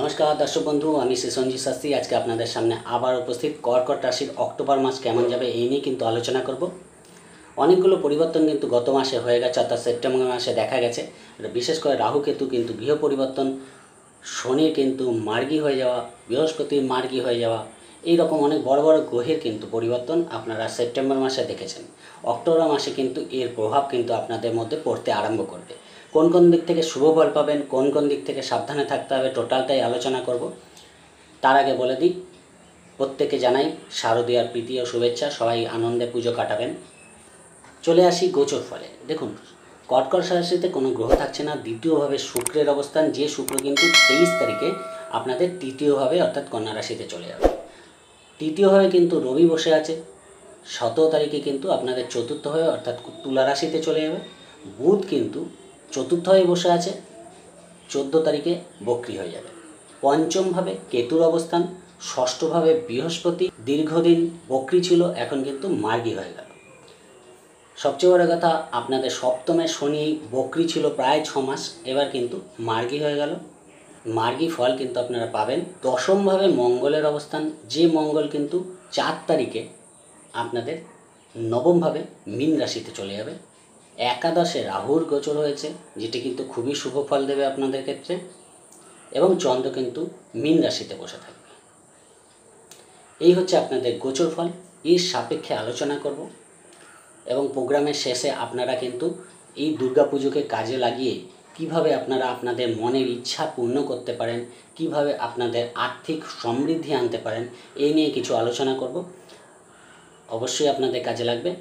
নমস্কার, দর্শক বন্ধু, আমি সঞ্জীব শাস্ত্রী। আজকে আপনাদের সামনে আবার উপস্থিত। কর্কট রাশির অক্টোবর মাস কেমন যাবে এই নিয়ে কিন্তু আলোচনা করব। অনেকগুলো পরিবর্তন কিন্তু গত মাসে হয়ে গেছে, অর্থাৎ সেপ্টেম্বর মাসে দেখা গেছে। বিশেষ করে রাহু কেতু কিন্তু গৃহ পরিবর্তন শনির কিন্তু মার্গী হয়ে যাওয়া বৃহস্পতির মার্গী হয়ে যাওয়া, এই রকম অনেক বড় বড় গ্রহের কিন্তু পরিবর্তন আপনারা সেপ্টেম্বর মাসে দেখেছেন। অক্টোবর মাসে কিন্তু এর প্রভাব কিন্তু আপনাদের মধ্যে পড়তে আরম্ভ করবে। কোন কোন দিক থেকে শুভ ফল পাবেন, কোন কোন দিক থেকে সাবধানে থাকতে হবে, টোটালটাই আলোচনা করব। তার আগে বলে দিই, প্রত্যেকে জানাই শারদীয়ার প্রীতি ও শুভেচ্ছা, সবাই আনন্দে পুজো কাটাবেন। চলে আসি গোচর ফলে। দেখুন কটকর রাশিতে কোনো গ্রহ থাকছে না, দ্বিতীয়ভাবে শুক্রের অবস্থান, যে শুক্র কিন্তু তেইশ তারিখে আপনাদের তৃতীয়ভাবে, অর্থাৎ কন্যা রাশিতে চলে যাবে। তৃতীয়ভাবে কিন্তু রবি বসে আছে, সতেরো তারিখে কিন্তু আপনাদের চতুর্থভাবে, অর্থাৎ তুলা রাশিতে চলে যাবে। বুধ কিন্তু চতুর্থভাবে বসে আছে চোদ্দ তারিখে বক্রি হয়ে যাবে। পঞ্চমভাবে কেতুর অবস্থান, ষষ্ঠভাবে বৃহস্পতি, দীর্ঘদিন বক্রি ছিল, এখন কিন্তু মার্গী হয়ে গেল। সবচেয়ে বড় কথা, আপনাদের সপ্তমে শনি বকরি ছিল প্রায় ছ মাস, এবার কিন্তু মার্গী হয়ে গেল। মার্গী ফল কিন্তু আপনারা পাবেন। দশমভাবে মঙ্গলের অবস্থান, যে মঙ্গল কিন্তু চার তারিখে আপনাদের নবমভাবে মীন রাশিতে চলে যাবে। একাদশে রাহুর গোচর হয়েছে, যেটি কিন্তু খুবই শুভ ফল দেবে আপনাদের ক্ষেত্রে। এবং চন্দ্র কিন্তু মীন রাশিতে বসে থাকবে। এই হচ্ছে আপনাদের গোচর ফল। এর সাপেক্ষে আলোচনা করব। এবং প্রোগ্রামের শেষে আপনারা কিন্তু এই দুর্গাপুজোকে কাজে লাগিয়ে কীভাবে আপনারা আপনাদের মনের ইচ্ছা পূর্ণ করতে পারেন, কীভাবে আপনাদের আর্থিক সমৃদ্ধি আনতে পারেন এই নিয়ে কিছু আলোচনা করব। অবশ্যই আপনাদের কাজে লাগবে।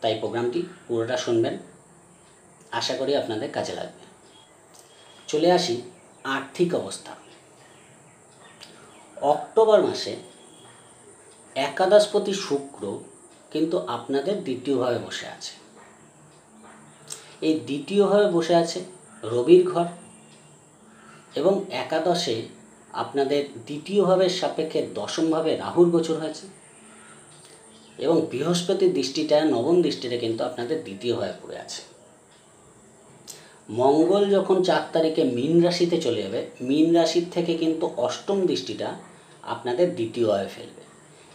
তাই প্রোগ্রামটি পুরোটা শুনবেন। আশা করি আপনাদের কাজে লাগবে। চলে আসি আর্থিক অবস্থা। অক্টোবর মাসে একাদশপতি শুক্র কিন্তু আপনাদের দ্বিতীয়ভাবে বসে আছে। এই দ্বিতীয়ভাবে বসে আছে রবির ঘর এবং একাদশে আপনাদের দ্বিতীয়ভাবে সাপেক্ষে দশমভাবে রাহুর গোচর হয়েছে এবং বৃহস্পতির দৃষ্টিটা নবম দৃষ্টিটা কিন্তু আপনাদের দ্বিতীয়ভাবে পড়ে আছে। মঙ্গল যখন চার তারিখে মীন রাশিতে চলে যাবে, মীন রাশির থেকে কিন্তু অষ্টম দৃষ্টিটা আপনাদের দ্বিতীয়ভাবে ফেলবে।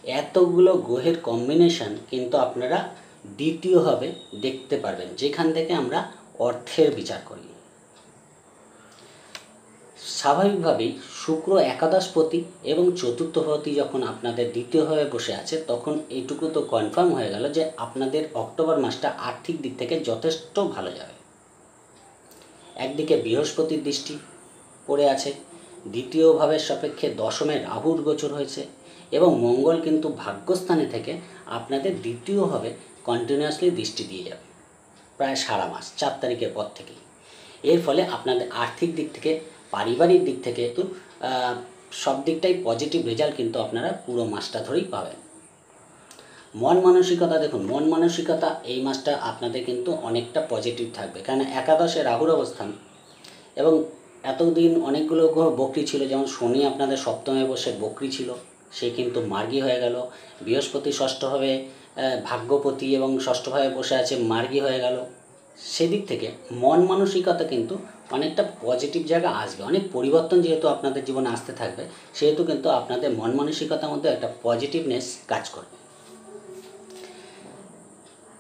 এতগুলো গ্রহের কম্বিনেশন কিন্তু আপনারা দ্বিতীয়ভাবে দেখতে পারবেন, যেখান থেকে আমরা অর্থের বিচার করি। স্বাভাবিকভাবেই শুক্র একাদশপতি এবং চতুর্থপতি যখন আপনাদের দ্বিতীয়ভাবে বসে আছে, তখন এইটুকু তো কনফার্ম হয়ে গেল যে আপনাদের অক্টোবর মাসটা আর্থিক দিক থেকে যথেষ্ট ভালো যাবে। একদিকে বৃহস্পতির দৃষ্টি পড়ে আছে, দ্বিতীয়ভাবে সাপেক্ষে দশমে রাহুর গোচর হয়েছে এবং মঙ্গল কিন্তু ভাগ্যস্থানে থেকে আপনাদের দ্বিতীয়ভাবে কন্টিনিউয়াসলি দৃষ্টি দিয়ে যাবে, প্রায় সারা মাস, চার তারিখের পর থেকেই। এর ফলে আপনাদের আর্থিক দিক থেকে, পারিবারিক দিক থেকে একটু সব দিকটাই পজিটিভ রেজাল্ট কিন্তু আপনারা পুরো মাসটা ধরেই পাবেন। মন মানসিকতা, দেখুন, মন মানসিকতা এই মাসটা আপনাদের কিন্তু অনেকটা পজিটিভ থাকবে। কারণ একাদশে রাহুর অবস্থান এবং এতদিন অনেকগুলো গ্রহ বকরি ছিল, যেমন শনি আপনাদের সপ্তমে বসে বকরি ছিল, সে কিন্তু মার্গী হয়ে গেল। বৃহস্পতি ষষ্ঠভাবে ভাগ্যপতি এবং ষষ্ঠভাবে বসে আছে, মার্গী হয়ে গেল। সেদিক থেকে মন মানসিকতা কিন্তু অনেকটা পজিটিভ জায়গা আসবে। অনেক পরিবর্তন যেহেতু আপনাদের জীবনে আসতে থাকবে, সেহেতু কিন্তু আপনাদের মন মানসিকতার মধ্যে একটা পজিটিভনেস কাজ করবে।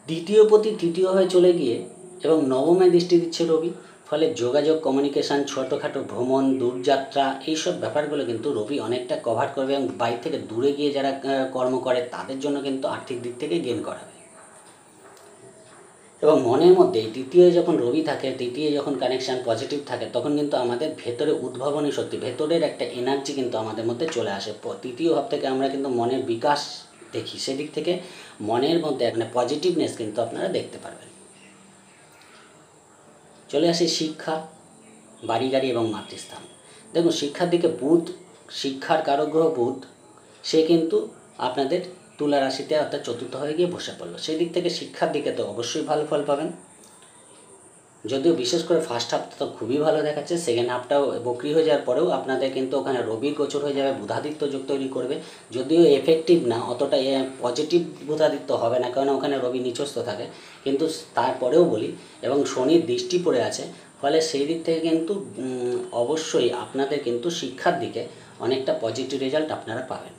দ্বিতীয় প্রতি তৃতীয় হয়ে চলে গিয়ে এবং নবমে দৃষ্টি দিচ্ছে রবি, ফলে যোগাযোগ কমিউনিকেশান ছোটোখাটো ভ্রমণ, দূরযাত্রা, এইসব ব্যাপারগুলো কিন্তু রবি অনেকটা কভার করবে এবং বাড়ি থেকে দূরে গিয়ে যারা কর্ম করে তাদের জন্য কিন্তু আর্থিক দিক থেকে গেন করাবে। এবং মনের মধ্যে তৃতীয় যখন রবি থাকে, তৃতীয় যখন কানেকশান পজিটিভ থাকে, তখন কিন্তু আমাদের ভেতরে উদ্ভাবনী শক্তি, ভেতরের একটা এনার্জি কিন্তু আমাদের মধ্যে চলে আসে। তৃতীয় ভাব থেকে আমরা কিন্তু মনের বিকাশ দেখি। সেদিক থেকে মনের মধ্যে একটা পজিটিভনেস কিন্তু আপনারা দেখতে পারবেন। চলে আসে শিক্ষা, বাড়ি, গাড়ি এবং মাতৃস্থান। দেখুন, শিক্ষার দিকে বুধ, শিক্ষার কারগ্রহ বুধ, সে কিন্তু আপনাদের তুলা রাশিতে অর্থাৎ চতুর্থ হয়ে গিয়ে বসে পড়ল। সেই দিক থেকে শিক্ষার দিকে তো অবশ্যই ভালো ফল পাবেন। যদিও বিশেষ করে ফার্স্ট হাফটা তো খুবই ভালো দেখাচ্ছে সেকেন্ড হাফটাও বকরি হয়ে যাওয়ার পরেও আপনাদের কিন্তু ওখানে রবির গোচর হয়ে যাবে, বুধাদিত্য যোগ তৈরি করবে। যদিও এফেক্টিভ না, অতটা পজিটিভ বুধাদিত্য হবে না কারণ ওখানে রবি নিচস্ত থাকে। কিন্তু তারপরেও বলি, এবং শনির দৃষ্টি পড়ে আছে, ফলে সেই দিক থেকে কিন্তু অবশ্যই আপনাদের কিন্তু শিক্ষার দিকে অনেকটা পজিটিভ রেজাল্ট আপনারা পাবেন।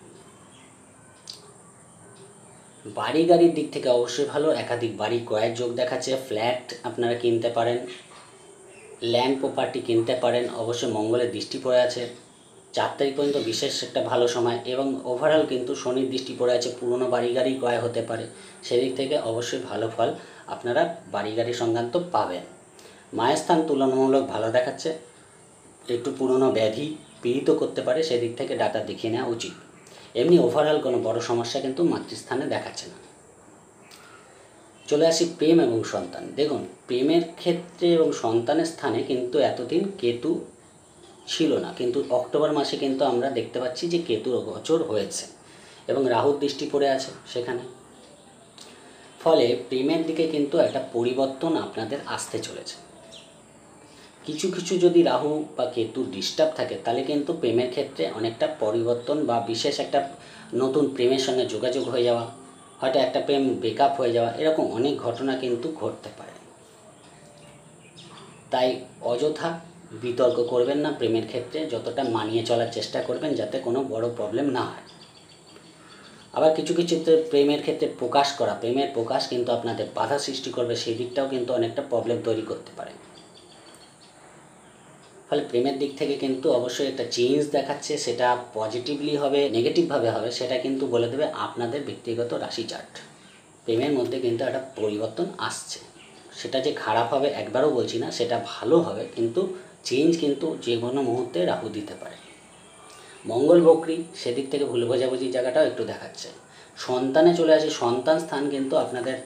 বাড়ি গাড়ির দিক থেকে অবশ্যই ভালো। একাধিক বাড়ি ক্রয়ের যোগ দেখাচ্ছে। ফ্ল্যাট আপনারা কিনতে পারেন। ল্যান্ড প্রপার্টি কিনতে পারেন। অবশ্যই মঙ্গলের দৃষ্টি পড়ে আছে। চার তারিখ পর্যন্ত বিশেষ একটা ভালো সময় এবং ওভারঅল কিন্তু শনির দৃষ্টি পড়ে আছে। পুরনো বাড়ি গাড়ি ক্রয় হতে পারে। সেদিক থেকে অবশ্যই ভালো ফল আপনারা বাড়ি গাড়ি সংক্রান্ত পাবেন। মায়ের স্থান তুলনামূলক ভালো দেখাচ্ছে। একটু পুরনো ব্যাধি পীড়িত করতে পারে। সেদিক থেকে ডাক্তার দেখিয়ে নেওয়া উচিত। এমনি ওভারঅল কোনো বড় সমস্যা কিন্তু মাতৃস্থানে দেখাচ্ছে না। চলে আসি প্রেম এবং সন্তান। দেখুন, প্রেমের ক্ষেত্রে এবং সন্তানের স্থানে কিন্তু এতদিন কেতু ছিল না। কিন্তু অক্টোবর মাসে কিন্তু আমরা দেখতে পাচ্ছি যে কেতুর গোচর হয়েছে এবং রাহুর দৃষ্টি পড়ে আছে সেখানে। ফলে প্রেমের দিকে কিন্তু একটা পরিবর্তন আপনাদের আসতে চলেছে। কিছু কিছু যদি রাহু বা কেতু ডিস্টার্ব থাকে, তাহলে কিন্তু প্রেমের ক্ষেত্রে অনেকটা পরিবর্তন বা বিশেষ একটা নতুন প্রেমের সঙ্গে যোগাযোগ হয়ে যাওয়া, হয়তো একটা প্রেম ব্রেকআপ হয়ে যাওয়া, এরকম অনেক ঘটনা কিন্তু ঘটতে পারে। তাই অযথা বিতর্ক করবেন না প্রেমের ক্ষেত্রে, যতটা মানিয়ে চলার চেষ্টা করবেন যাতে কোনো বড় প্রবলেম না হয়। আবার কিছু কিছুতে প্রেমের ক্ষেত্রে প্রকাশ করা, প্রেমের প্রকাশ কিন্তু আপনাদের বাধা সৃষ্টি করবে, সেই দিকটাও কিন্তু অনেকটা প্রবলেম তৈরি করতে পারে। ফলে প্রেমের দিক থেকে কিন্তু অবশ্যই একটা চেঞ্জ দেখাচ্ছে, সেটা পজিটিভলি হবে নেগেটিভভাবে হবে, সেটা কিন্তু বলে দেবে আপনাদের ব্যক্তিগত রাশি চার্ট প্রেমের মধ্যে কিন্তু একটা পরিবর্তন আসছে। সেটা যে খারাপ হবে একবারও বলছি না, সেটা ভালো হবে, কিন্তু চেঞ্জ কিন্তু যে কোনো মুহূর্তে রাহু দিতে পারে। মঙ্গল বকরি সেদিক থেকে ভুল বোঝাবুঝির জায়গাটাও একটু দেখাচ্ছে। সন্তানে চলে আসে, সন্তান স্থান কিন্তু আপনাদের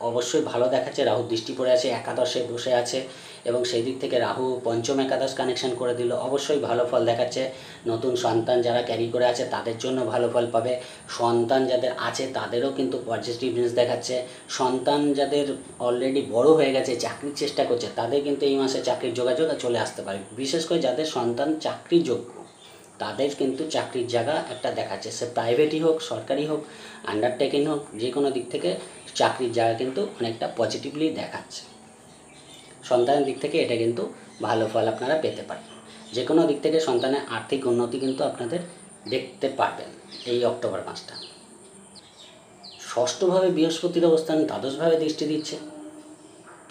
অবশ্যই ভালো দেখাচ্ছে। রাহু দৃষ্টি পড়ে আছে, একাদশে বসে আছে এবং সেই দিক থেকে রাহু পঞ্চম একাদশ কানেকশন করে দিল। অবশ্যই ভালো ফল দেখাচ্ছে। নতুন সন্তান যারা ক্যারি করে আছে, তাদের জন্য ভালো ফল পাবে। সন্তান যাদের আছে, তাদেরও কিন্তু পজিটিভনেস দেখাচ্ছে। সন্তান যাদের অলরেডি বড় হয়ে গেছে, চাকরির চেষ্টা করছে, তাদের কিন্তু এই মাসে চাকরির যোগাযোগ চলে আসতে পারে। বিশেষ করে যাদের সন্তান চাকরি যোগ্য তাদের কিন্তু চাকরির জায়গা একটা দেখাচ্ছে। সে প্রাইভেটই হোক, সরকারি হোক আন্ডারটেকিং হোক যে কোনো দিক থেকে চাকরির জায়গা কিন্তু অনেকটা পজিটিভলি দেখাচ্ছে। সন্তানের দিক থেকে এটা কিন্তু ভালো ফল আপনারা পেতে পারেন। যে কোনো দিক থেকে সন্তানের আর্থিক উন্নতি কিন্তু আপনাদের দেখতে পারবেন এই অক্টোবর মাসটা। ষষ্ঠভাবে বৃহস্পতির অবস্থান দ্বাদশভাবে দৃষ্টি দিচ্ছে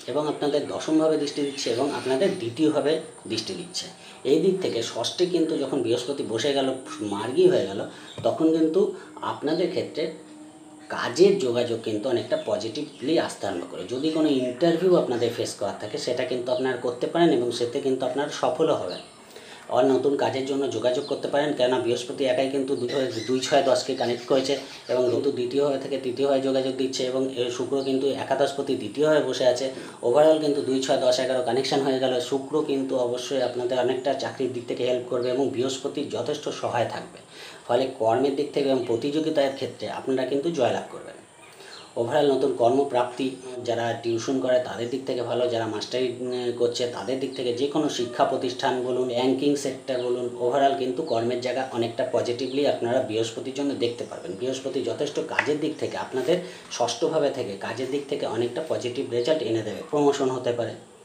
এবং আপনাদের দশমভাবে দৃষ্টি দিচ্ছে এবং আপনাদের দ্বিতীয়ভাবে দৃষ্টি দিচ্ছে। এই দিক থেকে ষষ্ঠে কিন্তু যখন বৃহস্পতি বসে গেল, মার্গী হয়ে গেল, তখন কিন্তু আপনাদের ক্ষেত্রে কাজের যোগাযোগ কিন্তু অনেকটা পজিটিভলি আসতে আরম্ভ করে। যদি কোনো ইন্টারভিউ আপনাদের ফেস করার থাকে, সেটা কিন্তু আপনারা করতে পারেন এবং সেতে কিন্তু আপনারা সফলও হবেন। আর নতুন কাজের জন্য যোগাযোগ করতে পারেন, কেননা বৃহস্পতি একাই কিন্তু দুই ছয় দশকে কানেক্ট করেছে এবং ঋতু দ্বিতীয় হয়ে থেকে, তৃতীয় হয়ে যোগাযোগ দিচ্ছে এবং শুক্র কিন্তু একাদশপতি দ্বিতীয় হয়ে বসে আছে। ওভারঅল কিন্তু দুই ছয় দশ এগারো কানেকশন হয়ে গেল। শুক্র কিন্তু অবশ্যই আপনাদের অনেকটা চাকরির দিক থেকে হেল্প করবে এবং বৃহস্পতির যথেষ্ট সহায় থাকবে। ফলে কর্মের দিক থেকে এবং প্রতিযোগিতার ক্ষেত্রে আপনারা কিন্তু জয়লাভ করবেন। ওভারঅল নতুন কর্মপ্রাপ্তি, যারা টিউশন করে তাদের দিক থেকে ভালো, যারা মাস্টারি করছে তাদের দিক থেকে যে কোনো শিক্ষা প্রতিষ্ঠান বলুন ব্যাংকিং সেক্টর বলুন ওভারঅল কিন্তু কর্মের জায়গা অনেকটা পজিটিভলি আপনারা বৃহস্পতির জন্য দেখতে পারবেন। বৃহস্পতি যথেষ্ট কাজের দিক থেকে আপনাদের ষষ্ঠভাবে থেকে কাজের দিক থেকে অনেকটা পজিটিভ রেজাল্ট এনে দেবে। প্রমোশন হতে পারে।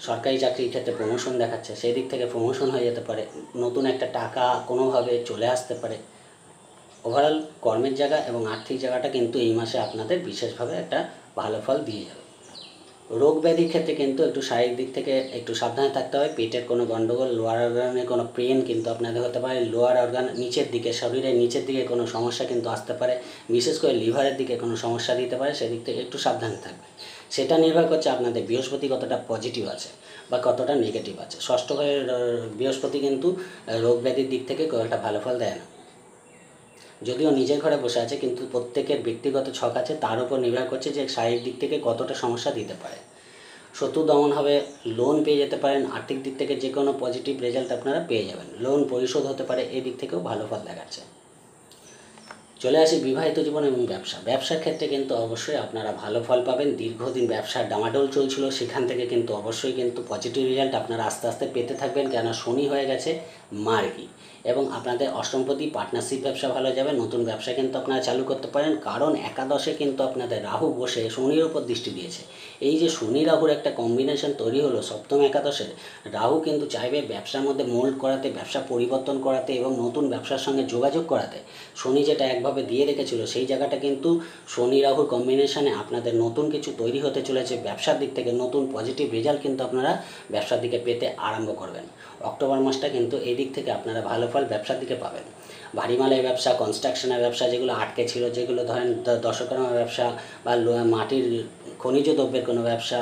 সরকারি চাকরির ক্ষেত্রে প্রমোশন দেখাচ্ছে, সেই দিক থেকে প্রমোশন হয়ে যেতে পারে, নতুন একটা টাকা কোনোভাবে চলে আসতে পারে। ওভারঅল কর্মের জায়গা এবং আর্থিক জায়গাটা কিন্তু এই মাসে আপনাদের বিশেষভাবে একটা ভালো ফল দিয়ে যাবে। রোগ ব্যাধির ক্ষেত্রে কিন্তু একটু শারীরিক দিক থেকে একটু সাবধানে থাকতে হবে, পেটের কোনো গণ্ডগোল লোয়ার অর্গানে কোনো পেন কিন্তু আপনাদের হতে পারে লোয়ার অর্গান নিচের দিকে, শরীরের নিচের দিকে কোনো সমস্যা কিন্তু আসতে পারে, বিশেষ করে লিভারের দিকে কোনো সমস্যা দিতে পারে, সেদিক থেকে একটু সাবধানে থাকবে সেটা নির্ভর করছে আপনাদের বৃহস্পতি কতটা পজিটিভ আছে বা কতটা নেগেটিভ আছে। ষষ্ঠ ঘরের বৃহস্পতি কিন্তু রোগ ব্যাধির দিক থেকে একটা ভালো ফল দেয় না। যদিও নিজের ঘরে বসে আছে, কিন্তু প্রত্যেকের ব্যক্তিগত ছক আছে, তার উপর নির্ভর করছে যে শারীরিক দিক থেকে কতটা সমস্যা দিতে পারে। শত্রু দমন হবে লোন পেয়ে যেতে পারেন, আর্থিক দিক থেকে যে কোনো পজিটিভ রেজাল্ট আপনারা পেয়ে যাবেন। লোন পরিশোধ হতে পারে এই দিক থেকেও ভালো ফল দেখাচ্ছে। চলে আসি বিবাহিত জীবন এবং ব্যবসা। ব্যবসার ক্ষেত্রে কিন্তু অবশ্যই আপনারা ভালো ফল পাবেন। দীর্ঘদিন ব্যবসার ডামাডোল চলছিল, সেখান থেকে কিন্তু অবশ্যই কিন্তু পজিটিভ রেজাল্ট আপনারা আস্তে আস্তে পেতে থাকবেন। কেন শনি হয়ে গেছে, মার্গি। এবং আপনাদের অষ্টমপতি পার্টনারশিপ ব্যবসা ভালো যাবে, নতুন ব্যবসা কিন্তু আপনারা চালু করতে পারেন। কারণ একাদশে কিন্তু আপনাদের রাহু বসে শনির ওপর দৃষ্টি দিয়েছে। এই যে শনি রাহুর একটা কম্বিনেশন তৈরি হলো সপ্তম একাদশের, রাহু কিন্তু চাইবে ব্যবসার মধ্যে মোল্ড করাতে, ব্যবসা পরিবর্তন করাতে এবং নতুন ব্যবসার সঙ্গে যোগাযোগ করাতে। শনি যেটা একভাবে দিয়ে রেখেছিল, সেই জায়গাটা কিন্তু শনি রাহুর কম্বিনেশনে আপনাদের নতুন কিছু তৈরি হতে চলেছে। ব্যবসার দিক থেকে নতুন পজিটিভ রেজাল্ট কিন্তু আপনারা ব্যবসার দিকে পেতে আরম্ভ করবেন। অক্টোবর মাসটা কিন্তু এই দিক থেকে আপনারা ভালো ফল ব্যবসার দিকে পাবেন। ভারী মালের ব্যবসা কনস্ট্রাকশনের ব্যবসা যেগুলো আটকে ছিল, যেগুলো ধরেন দশকর্মা ব্যবসা বা মাটির খনিজ দ্রব্যের কোনো ব্যবসা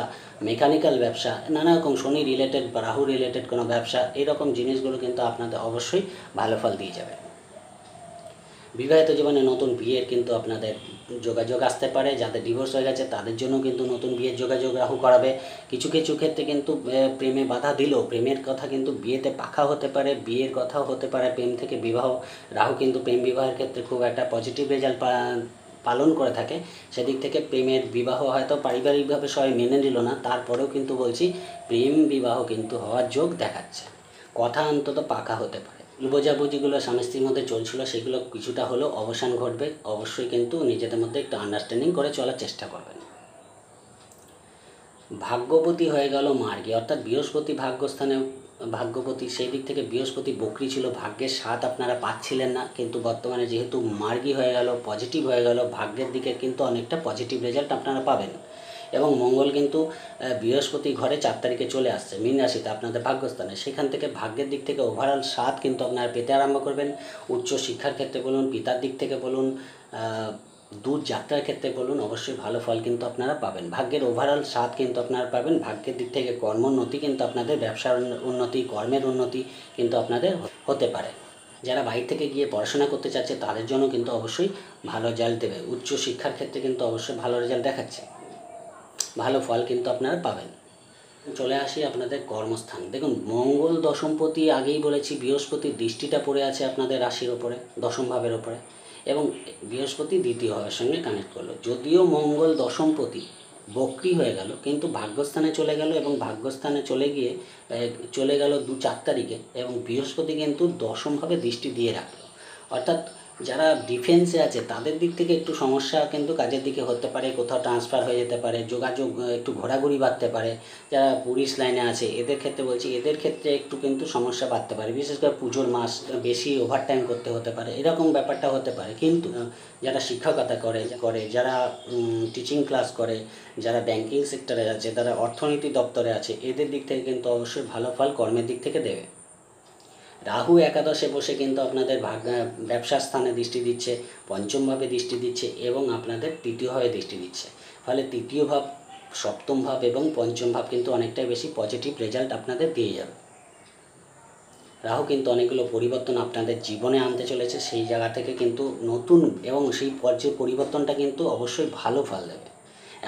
মেকানিক্যাল ব্যবসা, নানা রকম শনি রিলেটেড বা রাহু রিলেটেড কোনো ব্যবসা, এরকম জিনিসগুলো কিন্তু আপনাদের অবশ্যই ভালো ফল দিয়ে যাবে। বিবাহিত জীবনে নতুন বিয়ের কিন্তু আপনাদের যোগাযোগ আসতে পারে, যাদের ডিভোর্স হয়ে গেছে তাদের জন্য কিন্তু নতুন বিয়ের যোগাযোগ রাহু করাবে। কিছু কিছু ক্ষেত্রে কিন্তু প্রেমে বাধা দিলেও প্রেমের কথা কিন্তু বিয়েতে পাখা হতে পারে, বিয়ের কথাও হতে পারে। প্রেম থেকে বিবাহ, রাহু কিন্তু প্রেম বিবাহের ক্ষেত্রে খুব একটা পজিটিভ রেজাল্ট পালন করে থাকে। সেদিক থেকে প্রেমের বিবাহ হয়তো পারিবারিকভাবে সবাই মেনে নিল না, তারপরেও কিন্তু বলছি, প্রেম বিবাহ কিন্তু হওয়ার যোগ দেখাচ্ছে। কথা অন্তত পাকা হতে পারে। বোঝাবুঝিগুলো স্বামী স্ত্রীর মধ্যে চলছিল, সেগুলো কিছুটা হলেও অবসান ঘটবে। অবশ্যই কিন্তু নিজেদের মধ্যে একটু আন্ডারস্ট্যান্ডিং করে চলার চেষ্টা করবেন। ভাগ্যপতি হয়ে গেল মার্গী। অর্থাৎ বৃহস্পতি ভাগ্যস্থানে ভাগ্যপতি সেই দিক থেকে বৃহস্পতি বকরি ছিল। ভাগ্যের স্বাদ আপনারা পাচ্ছিলেন না, কিন্তু বর্তমানে যেহেতু মার্গী হয়ে গেল পজিটিভ হয়ে গেল, ভাগ্যের দিকে কিন্তু অনেকটা পজিটিভ রেজাল্ট আপনারা পাবেন। এবং মঙ্গল কিন্তু বৃহস্পতি ঘরে চার তারিখে চলে আসছে, মীন রাশিতে আপনাদের ভাগ্যস্থানে। সেখান থেকে ভাগ্যের দিক থেকে ওভারঅল স্বাদ কিন্তু আপনারা পেতে আরম্ভ করবেন। উচ্চ শিক্ষার ক্ষেত্রে বলুন, পিতার দিক থেকে বলুন দূর যাত্রার ক্ষেত্রে বলুন, অবশ্যই ভালো ফল কিন্তু আপনারা পাবেন। ভাগ্যের ওভারঅল স্বাদ কিন্তু আপনারা পাবেন। ভাগ্যের দিক থেকে কর্মোন্নতি কিন্তু আপনাদের, ব্যবসার উন্নতি, কর্মের উন্নতি কিন্তু আপনাদের হতে পারে। যারা বাইরে থেকে গিয়ে পড়াশোনা করতে চাচ্ছে, তাদের জন্য কিন্তু অবশ্যই ভালো রেজাল্ট দেবে। উচ্চ শিক্ষার ক্ষেত্রে কিন্তু অবশ্যই ভালো রেজাল্ট দেখাচ্ছে। ভালো ফল কিন্তু আপনারা পাবেন। চলে আসি আপনাদের কর্মস্থান। দেখুন, মঙ্গল দশমপতি আগেই বলেছি বৃহস্পতির দৃষ্টিটা পড়ে আছে আপনাদের রাশির ওপরে, দশম ভাবের ওপরে, এবং বৃহস্পতি দ্বিতীয় ভাবের সঙ্গে কানেক্ট করল। যদিও মঙ্গল দশমপতি বক্রি হয়ে গেল, কিন্তু ভাগ্যস্থানে চলে গেল এবং ভাগ্যস্থানে চলে গিয়ে চলে গেল দু চার তারিখে, এবং বৃহস্পতি কিন্তু দশমভাবে দৃষ্টি দিয়ে রাখল। অর্থাৎ যারা ডিফেন্সে আছে, তাদের দিক থেকে একটু সমস্যা কিন্তু কাজের দিকে হতে পারে, কোথাও ট্রান্সফার হয়ে যেতে পারে, যোগাযোগ একটু ঘোরাঘুরি বাড়তে পারে। যারা পুলিশ লাইনে আছে, এদের ক্ষেত্রে বলছি, এদের ক্ষেত্রে একটু কিন্তু সমস্যা বাড়তে পারে। বিশেষ করে পুজোর মাস বেশি ওভারটাইম করতে হতে পারে, এরকম ব্যাপারটা হতে পারে। কিন্তু যারা শিক্ষকতা করে করে, যারা টিচিং ক্লাস করে, যারা ব্যাংকিং সেক্টরে আছে, যারা অর্থনীতি দপ্তরে আছে, এদের দিক থেকে কিন্তু অবশ্যই ভালো ফল কর্মের দিক থেকে দেবে। রাহু একাদশে বসে কিন্তু আপনাদের ভাগ ব্যবসার স্থানে দৃষ্টি দিচ্ছে পঞ্চমভাবে দৃষ্টি দিচ্ছে এবং আপনাদের তৃতীয়ভাবে দৃষ্টি দিচ্ছে। ফলে তৃতীয় ভাব, সপ্তম ভাব এবং পঞ্চম ভাব কিন্তু অনেকটাই বেশি পজিটিভ রেজাল্ট আপনাদের দিয়ে যাবে। রাহু কিন্তু অনেকগুলো পরিবর্তন আপনাদের জীবনে আনতে চলেছে, সেই জায়গা থেকে কিন্তু নতুন এবং সেই পর্যায়ে পরিবর্তনটা কিন্তু অবশ্যই ভালো ফল দেবে।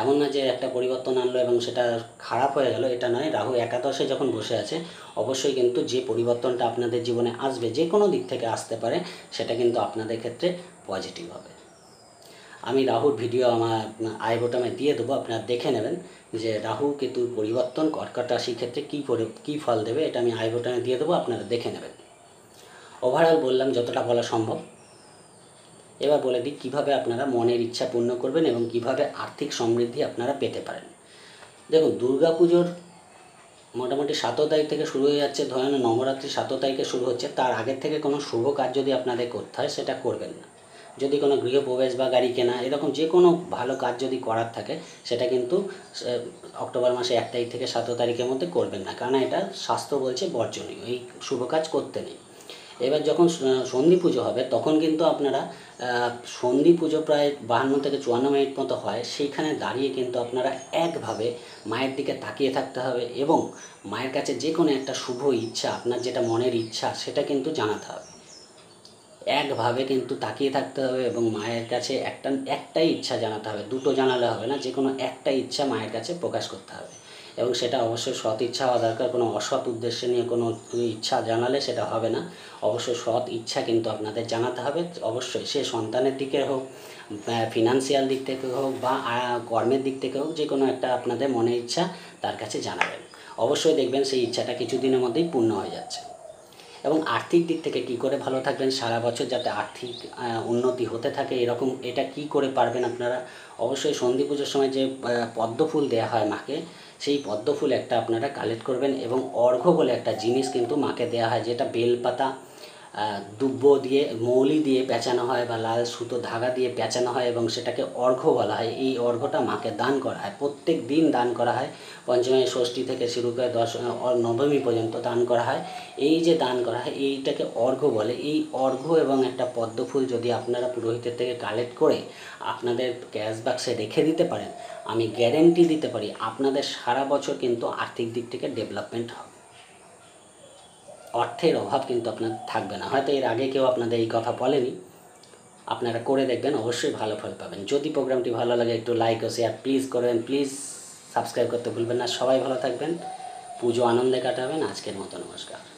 এমন না যে একটা পরিবর্তন আনলো এবং সেটা খারাপ হয়ে গেল, এটা নয়। রাহু একাদশে যখন বসে আছে, অবশ্যই কিন্তু যে পরিবর্তনটা আপনাদের জীবনে আসবে, যে কোনো দিক থেকে আসতে পারে, সেটা কিন্তু আপনাদের ক্ষেত্রে পজিটিভ হবে। আমি রাহুর ভিডিও আমার আই বোটামে দিয়ে দেবো, আপনারা দেখে নেবেন যে রাহু কেতুর পরিবর্তন কর্কট রাশির ক্ষেত্রে কী পরি কী ফল দেবে, এটা আমি আই বোটামে দিয়ে দেবো, আপনারা দেখে নেবেন। ওভারঅল বললাম, যতটা বলা সম্ভব। এবার বলে দিই কীভাবে আপনারা মনের ইচ্ছা পূর্ণ করবেন এবং কীভাবে আর্থিক সমৃদ্ধি আপনারা পেতে পারেন। দেখুন, দুর্গাপুজোর মোটামুটি সাতও তারিখ থেকে শুরু হয়ে যাচ্ছে, ধরেন নবরাত্রি সাতও তারিখে শুরু হচ্ছে, তার আগের থেকে কোনো শুভ কাজ যদি আপনাদের করতে হয় সেটা করবেন না। যদি কোনো গৃহপ্রবেশ বা গাড়ি কেনা, এরকম যে কোনো ভালো কাজ যদি করার থাকে, সেটা কিন্তু অক্টোবর মাসে এক তারিখ থেকে সাতও তারিখের মধ্যে করবেন না। কারণ এটা স্বাস্থ্য বলছে বর্জনীয়, এই শুভ কাজ করতে নেই। এবার যখন সন্ধি পুজো হবে, তখন কিন্তু আপনারা সন্ধি পুজো প্রায় বাহান্ন থেকে চুয়ান্ন মিনিট মতো হয়। সেইখানে দাঁড়িয়ে কিন্তু আপনারা একভাবে মায়ের দিকে তাকিয়ে থাকতে হবে এবং মায়ের কাছে যে কোনো একটা শুভ ইচ্ছা, আপনার যেটা মনের ইচ্ছা, সেটা কিন্তু জানাতে হবে। একভাবে কিন্তু তাকিয়ে থাকতে হবে এবং মায়ের কাছে একটা, একটাই ইচ্ছা জানাতে হবে। দুটো জানালে হবে না যে কোনো একটা ইচ্ছা মায়ের কাছে প্রকাশ করতে হবে। এবং সেটা অবশ্যই সৎ ইচ্ছা হওয়া দরকার, কোনো অসৎ উদ্দেশ্যে নিয়ে কোনো ইচ্ছা জানালে সেটা হবে না। অবশ্যই সৎ ইচ্ছা কিন্তু আপনাদের জানাতে হবে। অবশ্যই সে সন্তানের দিকে হোক ফিনান্সিয়াল দিক থেকে হোক, বা কর্মের দিক থেকে হোক যে কোনো একটা আপনাদের মনের ইচ্ছা তার কাছে জানাবেন। অবশ্যই দেখবেন সেই ইচ্ছাটা কিছুদিনের মধ্যেই পূর্ণ হয়ে যাচ্ছে। এবং আর্থিক দিক থেকে কি করে ভালো থাকবেন, সারা বছর যাতে আর্থিক উন্নতি হতে থাকে, এরকম এটা কি করে পারবেন আপনারা? অবশ্যই সন্ধি পুজোর সময় যে পদ্ম ফুল দেওয়া হয় মাকে সেই পদ্ম ফুল একটা আপনারা কালেক্ট করবেন এবং অর্ঘ্য বলে একটা জিনিস কিন্তু মাকে দেওয়া হয়, যেটা বেলপাতা দুব্ব দিয়ে, মৌলি দিয়ে পেঁচানো হয় বা লাল সুতো ধাগা দিয়ে পেঁচানো হয় এবং সেটাকে অর্ঘ্য বলা হয়। এই অর্ঘ্যটা মাকে দান করা হয়। প্রত্যেক দিন দান করা হয়। পঞ্চমী, ষষ্ঠী থেকে শুরু করে দশ নবমী পর্যন্ত দান করা হয়। এই যে দান করা হয়, এইটাকে অর্ঘ্য বলে। এই অর্ঘ্য এবং একটা পদ্ম ফুল যদি আপনারা পুরোহিতের থেকে কালেক্ট করে আপনাদের ক্যাশ বাক্সে রেখে দিতে পারেন, আমি গ্যারেন্টি দিতে পারি, আপনাদের সারা বছর কিন্তু আর্থিক দিক থেকে ডেভেলপমেন্ট হবে। অর্থের অভাব কিন্তু আপনার থাকবে না। হয়তো এর আগে কেউ আপনাদের এই কথা বলেনি। আপনারা করে দেখবেন, অবশ্যই ভালো ফল পাবেন। যদি প্রোগ্রামটি ভালো লাগে, একটু লাইক ও শেয়ার প্লিজ করবেন প্লিজ সাবস্ক্রাইব করতে ভুলবেন না। সবাই ভালো থাকবেন। পুজো আনন্দে কাটাবেন। আজকের মতো নমস্কার।